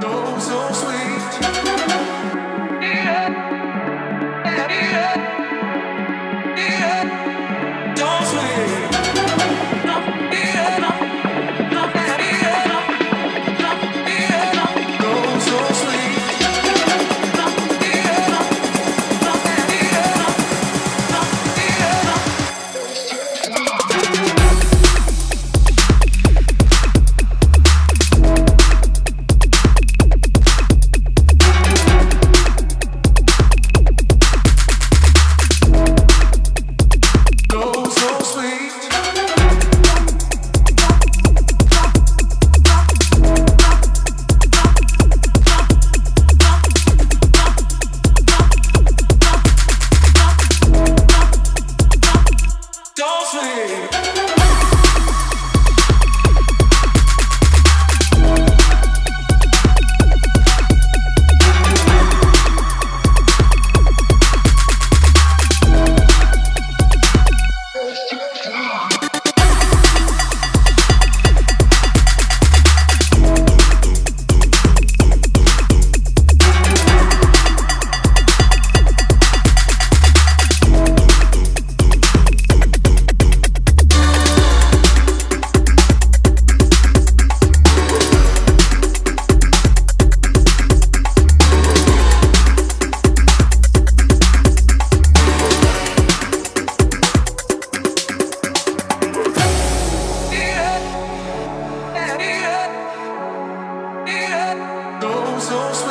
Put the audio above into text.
Don't swing. você. so sweet.